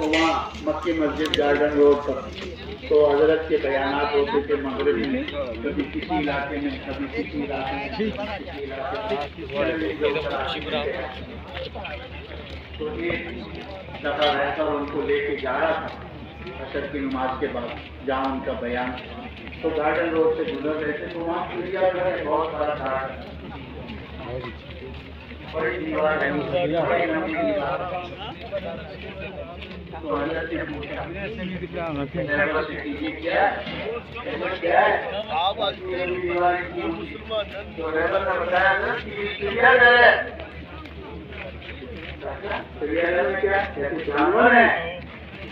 वहाँ मक्की मस्जिद गार्डन रोड पर तो हज़रत के बयानात होते थे मगरब में कभी किसी इलाके में कभी किसी इलाके में तो एक दफ़ा रहकर उनको लेके जा रहा था। असर की नमाज़ के बाद जहाँ उनका बयान तो गार्डन रोड से गुजर रहे थे तो वहाँ चिड़ियाघर में बहुत सारा बड़ी दीवार है तो है? है? तो चिड़ियाघर है चिड़ियाघर जानवर है?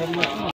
真的吗